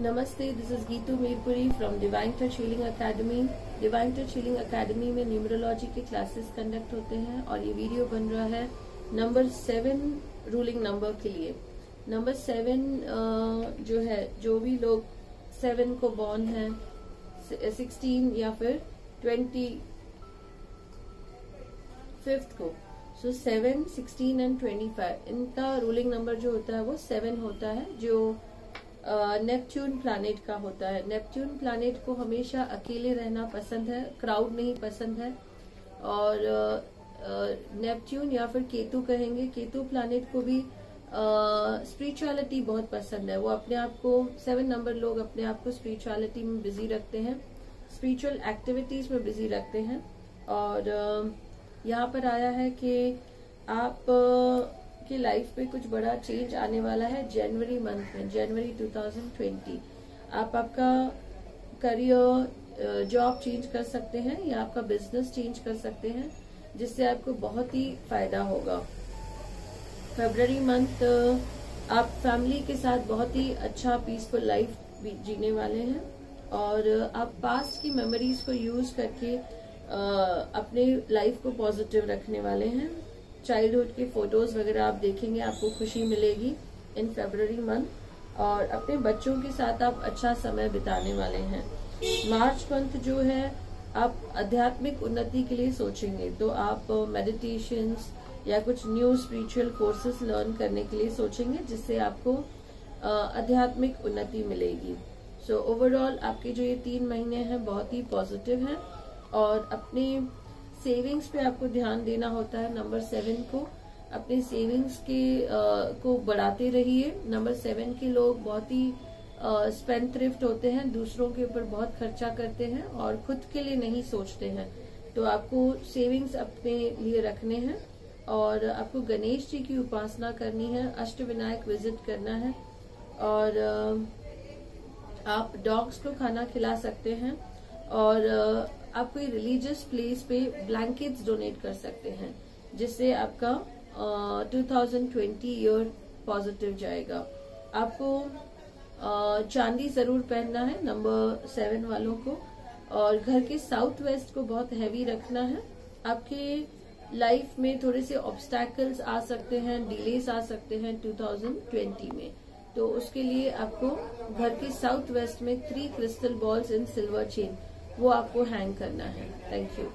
नमस्ते this is Geetu Meerpuri from divine touch healing academy divine touch healing academy में numerology के classes conduct होते हैं और ये वीडियो बन रहा है नंबर सेवन रूलिंग नंबर के लिए। नंबर सेवन जो है, जो भी लोग सेवन को बॉर्न है सिक्सटीन या फिर ट्वेंटी फिफ्थ को। So seven sixteen and twenty five इनका रूलिंग नंबर जो होता है वो सेवन होता है, जो नेपच्यून प्लानिट का होता है। नेपच्यून प्लानिट को हमेशा अकेले रहना पसंद है क्राउड नहीं पसंद है। और नेपच्यून या फिर केतु कहेंगे, केतु प्लानिट को भी स्पिरिचुअलिटी बहुत पसंद है। वो अपने आप को सेवन नंबर लोग अपने आप को स्पिरिचुअलिटी में बिज़ी रखते हैं स्पिरिचुअल एक्टिविटीज़ में बिज़ी रखते हैं। और यहाँ पर आया है कि आप की लाइफ में कुछ बड़ा चेंज आने वाला है जनवरी मंथ में जनवरी 2020 आप आपका करियर जॉब चेंज कर सकते हैं या आपका बिज़नेस चेंज कर सकते हैं, जिससे आपको बहुत ही फ़ायदा होगा। फेबररी मंथ आप फैमिली के साथ बहुत ही अच्छा पीसफुल लाइफ जीने वाले हैं और आप पास्ट की मेमोरीज को यूज़ करके अपने लाइफ को पॉजिटिव रखने वाले हैं। चाइल्डहुड के फ़ोटोज़ वगैरह आप देखेंगे आपको खुशी मिलेगी इन फेबररी मंथ और अपने बच्चों के साथ आप अच्छा समय बिताने वाले हैं। मार्च मंथ जो है आप आध्यात्मिक उन्नति के लिए सोचेंगे तो आप मेडिटेशन या कुछ न्यू स्पिरिचुअल कोर्सेस लर्न करने के लिए सोचेंगे जिससे आपको आध्यात्मिक उन्नति मिलेगी। सो so, ओवरऑल आपके जो ये तीन महीने हैं बहुत ही पॉजिटिव हैं। और अपने सेविंग्स पे आपको ध्यान देना होता है नंबर सेवन को। अपने सेविंग्स के आ, को बढ़ाते रहिए। नंबर सेवन के लोग बहुत ही स्पेंड थ्रिफ्ट होते हैं दूसरों के ऊपर बहुत खर्चा करते हैं और खुद के लिए नहीं सोचते हैं। तो आपको सेविंग्स अपने लिए रखने हैं और आपको गणेश जी की उपासना करनी है अष्ट विनायक विज़िट करना है और आप डॉग्स को खाना खिला सकते हैं और आप कोई रिलीजियस प्लेस पे ब्लैंकेट्स डोनेट कर सकते हैं जिससे आपका uh, 2020 ईयर पॉजिटिव जाएगा। आपको uh, चांदी ज़रूर पहनना है नंबर सेवन वालों को और घर के साउथ वेस्ट को बहुत हैवी रखना है। आपके लाइफ में थोड़े से ऑब्स्टैकल्स आ सकते हैं डिलेस आ सकते हैं 2020 में। तो उसके लिए आपको घर के साउथ वेस्ट में three crystal balls in silver chain वो आपको हैंग करना है। Thank you